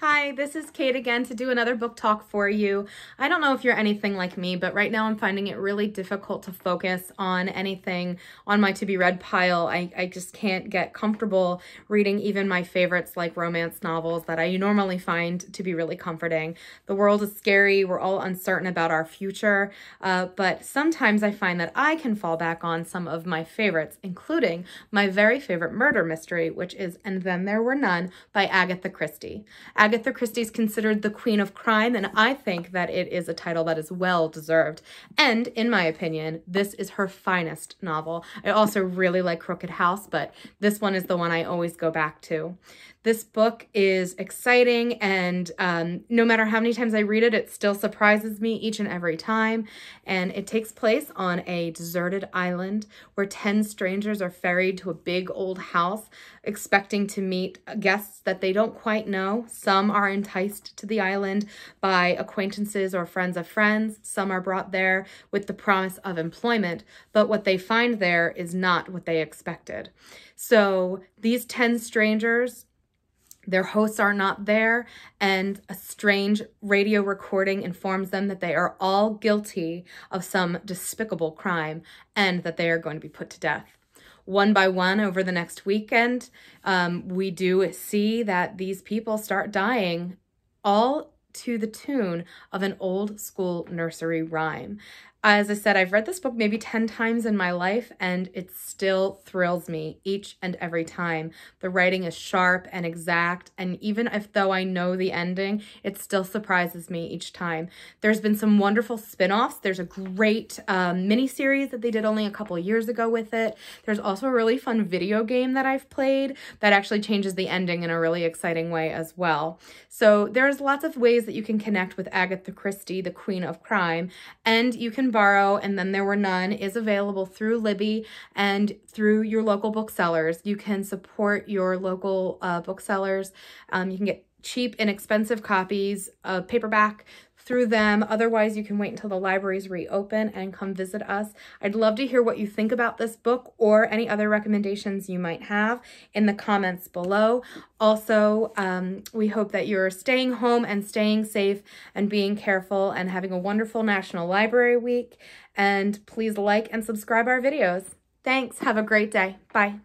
Hi, this is Kate again to do another book talk for you. I don't know if you're anything like me, but right now I'm finding it really difficult to focus on anything on my to be read pile. I, I just can't get comfortable reading even my favorites like romance novels that I normally find to be really comforting. The world is scary, we're all uncertain about our future, uh, but sometimes I find that I can fall back on some of my favorites, including my very favorite murder mystery, which is And Then There Were None by Agatha Christie. Agatha Christie is considered the queen of crime, and I think that it is a title that is well deserved. And in my opinion, this is her finest novel. I also really like Crooked House, but this one is the one I always go back to. This book is exciting, and um, no matter how many times I read it, it still surprises me each and every time. And it takes place on a deserted island where 10 strangers are ferried to a big old house, expecting to meet guests that they don't quite know. Some are enticed to the island by acquaintances or friends of friends. Some are brought there with the promise of employment, but what they find there is not what they expected. So these 10 strangers their hosts are not there, and a strange radio recording informs them that they are all guilty of some despicable crime and that they are going to be put to death. One by one over the next weekend, um, we do see that these people start dying all to the tune of an old school nursery rhyme. As I said, I've read this book maybe 10 times in my life and it still thrills me each and every time. The writing is sharp and exact and even if though I know the ending, it still surprises me each time. There's been some wonderful spin-offs. There's a great um, miniseries that they did only a couple years ago with it. There's also a really fun video game that I've played that actually changes the ending in a really exciting way as well. So there's lots of ways that you can connect with Agatha Christie, the queen of crime, and you can borrow and then there were none is available through Libby and through your local booksellers. You can support your local uh, booksellers. Um, you can get cheap, inexpensive copies of paperback through them. Otherwise, you can wait until the libraries reopen and come visit us. I'd love to hear what you think about this book or any other recommendations you might have in the comments below. Also, um, we hope that you're staying home and staying safe and being careful and having a wonderful National Library Week. And please like and subscribe our videos. Thanks. Have a great day. Bye.